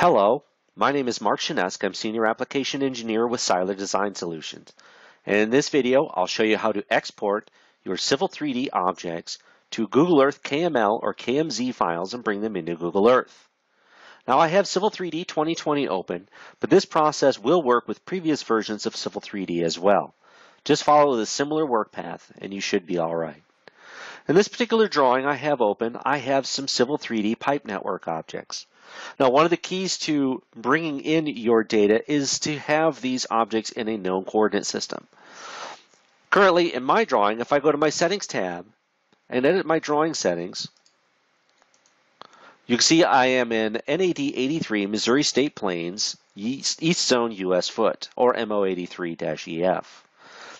Hello, my name is Mark Shinesk. I'm Senior Application Engineer with Seiler Design Solutions. And in this video, I'll show you how to export your Civil 3D objects to Google Earth KML or KMZ files and bring them into Google Earth. Now I have Civil 3D 2020 open, but this process will work with previous versions of Civil 3D as well. Just follow the similar work path and you should be alright. In this particular drawing I have open, I have some Civil 3D pipe network objects. Now, one of the keys to bringing in your data is to have these objects in a known coordinate system. Currently, in my drawing, if I go to my Settings tab and edit my drawing settings, you can see I am in NAD 83 Missouri State Plains, East, Zone US Foot, or MO83-EF.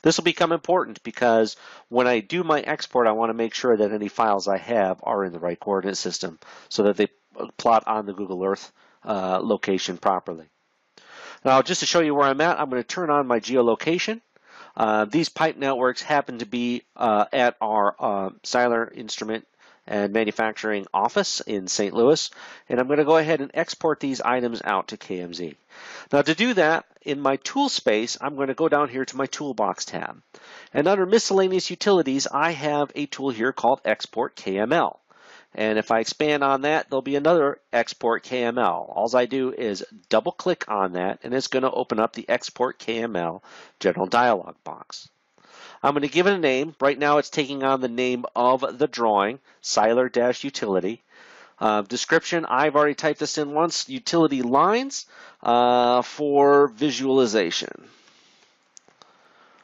This will become important because when I do my export, I want to make sure that any files I have are in the right coordinate system so that they plot on the Google Earth uh, location properly. Now, just to show you where I'm at, I'm going to turn on my geolocation. Uh, these pipe networks happen to be uh, at our uh, Seiler instrument and manufacturing office in St. Louis, and I'm going to go ahead and export these items out to KMZ. Now to do that, in my tool space, I'm going to go down here to my toolbox tab. And under miscellaneous utilities, I have a tool here called Export KML. And if I expand on that, there'll be another export KML. All I do is double click on that and it's going to open up the export KML general dialog box. I'm going to give it a name. Right now it's taking on the name of the drawing, Seiler-utility. Uh, description, I've already typed this in once, utility lines uh, for visualization.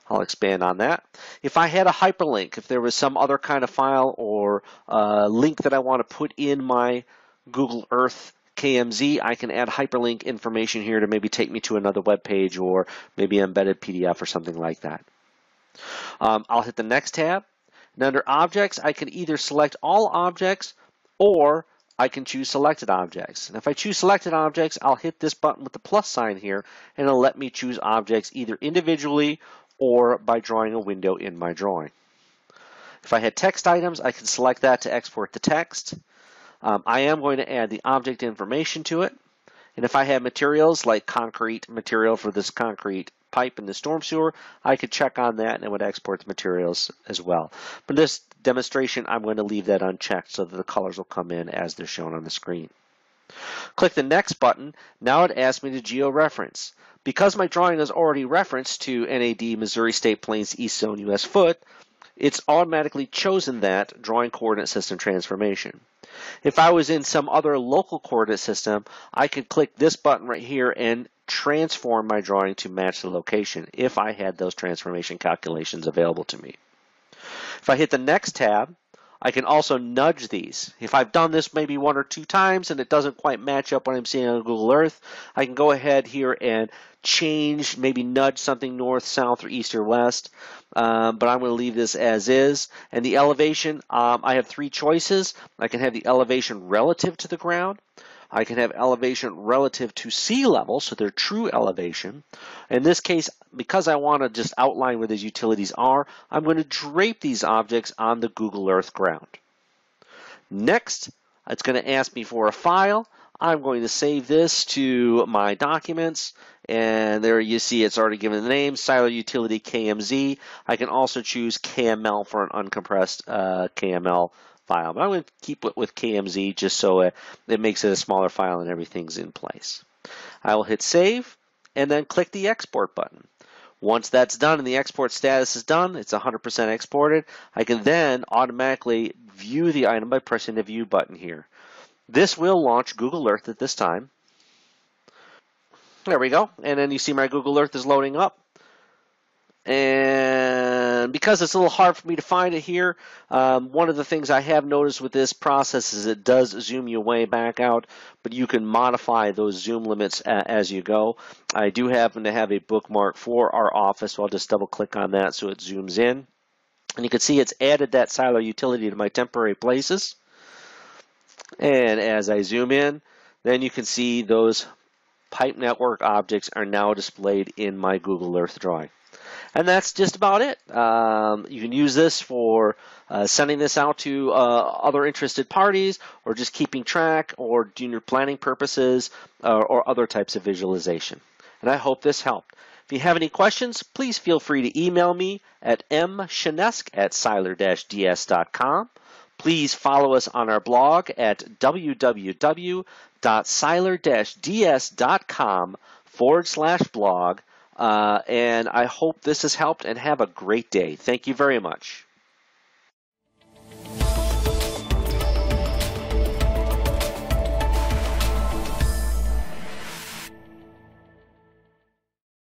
I'll expand on that. If I had a hyperlink, if there was some other kind of file or uh, link that I want to put in my Google Earth KMZ, I can add hyperlink information here to maybe take me to another web page or maybe embedded PDF or something like that. Um, I'll hit the next tab. And under objects, I can either select all objects or I can choose selected objects. And if I choose selected objects, I'll hit this button with the plus sign here and it'll let me choose objects either individually or by drawing a window in my drawing. If I had text items, I can select that to export the text. Um, I am going to add the object information to it. And if I had materials like concrete material for this concrete pipe in the storm sewer, I could check on that and it would export the materials as well. But this demonstration, I'm going to leave that unchecked so that the colors will come in as they're shown on the screen. Click the next button. Now it asks me to georeference. Because my drawing is already referenced to NAD Missouri State Plains East Zone US Foot, it's automatically chosen that drawing coordinate system transformation. If I was in some other local coordinate system, I could click this button right here and transform my drawing to match the location if I had those transformation calculations available to me. If I hit the next tab, I can also nudge these. If I've done this maybe one or two times and it doesn't quite match up what I'm seeing on Google Earth, I can go ahead here and change, maybe nudge something north, south, or east or west. Um, but I'm going to leave this as is. And the elevation, um, I have three choices. I can have the elevation relative to the ground. I can have elevation relative to sea level, so they're true elevation. In this case, because I want to just outline where these utilities are, I'm going to drape these objects on the Google Earth ground. Next, it's going to ask me for a file. I'm going to save this to my documents and there you see it's already given the name Seiler Utility KMZ. I can also choose KML for an uncompressed uh, KML file. But I'm going to keep it with KMZ just so it, it makes it a smaller file and everything's in place. I will hit save and then click the export button. Once that's done and the export status is done, it's 100% exported, I can then automatically view the item by pressing the view button here. This will launch Google Earth at this time. There we go. And then you see my Google Earth is loading up. And because it's a little hard for me to find it here, um, one of the things I have noticed with this process is it does zoom you way back out, but you can modify those zoom limits as you go. I do happen to have a bookmark for our office, so I'll just double click on that so it zooms in. And you can see it's added that Seiler utility to my temporary places. And as I zoom in, then you can see those pipe network objects are now displayed in my Google Earth drawing. And that's just about it. Um, you can use this for uh, sending this out to uh, other interested parties, or just keeping track, or doing your planning purposes, uh, or other types of visualization. And I hope this helped. If you have any questions, please feel free to email me at mschnesk at seiler-ds.com. Please follow us on our blog at www.seiler-ds.com forward slash blog. Uh, and I hope this has helped and have a great day. Thank you very much.